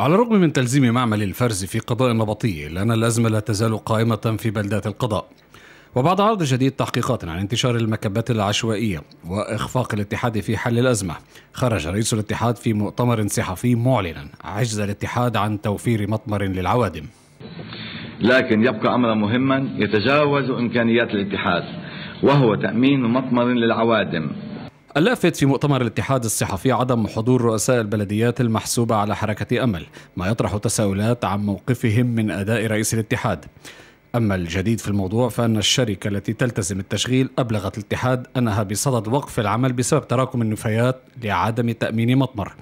على الرغم من تلزيم معمل الفرز في قضاء النبطي إلا أن الأزمة لا تزال قائمة في بلدات القضاء. وبعد عرض جديد تحقيقات عن انتشار المكبات العشوائية وإخفاق الاتحاد في حل الأزمة خرج رئيس الاتحاد في مؤتمر صحفي معلنا عجز الاتحاد عن توفير مطمر للعوادم. لكن يبقى أمرا مهما يتجاوز إمكانيات الاتحاد وهو تأمين مطمر للعوادم. اللافت في مؤتمر الاتحاد الصحفي عدم حضور رؤساء البلديات المحسوبة على حركة أمل ما يطرح تساؤلات عن موقفهم من أداء رئيس الاتحاد. أما الجديد في الموضوع فأن الشركة التي تلتزم التشغيل أبلغت الاتحاد أنها بصدد وقف العمل بسبب تراكم النفايات لعدم تأمين مطمر.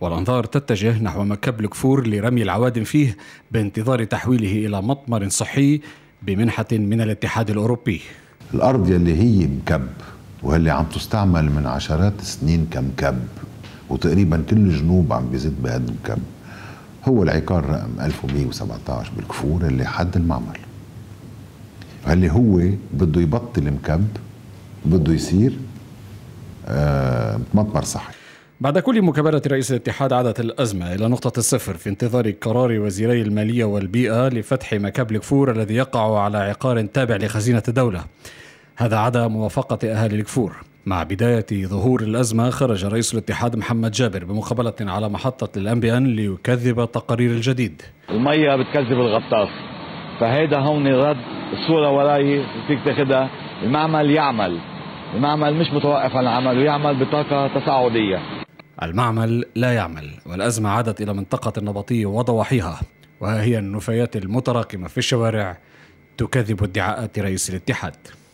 والأنظار تتجه نحو مكب الكفور لرمي العوادم فيه بانتظار تحويله إلى مطمر صحي بمنحة من الاتحاد الأوروبي. الأرض يلي هي مكب. وهاللي عم تستعمل من عشرات السنين كمكب وتقريبا كل الجنوب عم بيزيد بهذا المكب هو العقار رقم 1117 بالكفور اللي حد المعمل. هاللي هو بده يبطل مكب بده يصير آه مطمر صحي. بعد كل مكابرة رئيس الاتحاد عادت الأزمة إلى نقطة الصفر في انتظار قرار وزيري المالية والبيئة لفتح مكب الكفور الذي يقع على عقار تابع لخزينة الدولة. هذا عدا موافقة أهالي الكفور. مع بداية ظهور الأزمة خرج رئيس الاتحاد محمد جابر بمقابلة على محطة الأنبيان ليكذب تقارير الجديد. المية بتكذب الغطاس. فهيدا هون رد الصورة وراي فيك تاخدها. المعمل يعمل. المعمل مش متوقف عن العمل ويعمل بطاقة تصاعدية. المعمل لا يعمل والأزمة عادت إلى منطقة النبطية وضواحيها وها هي النفايات المتراكمة في الشوارع تكذب ادعاءات رئيس الاتحاد.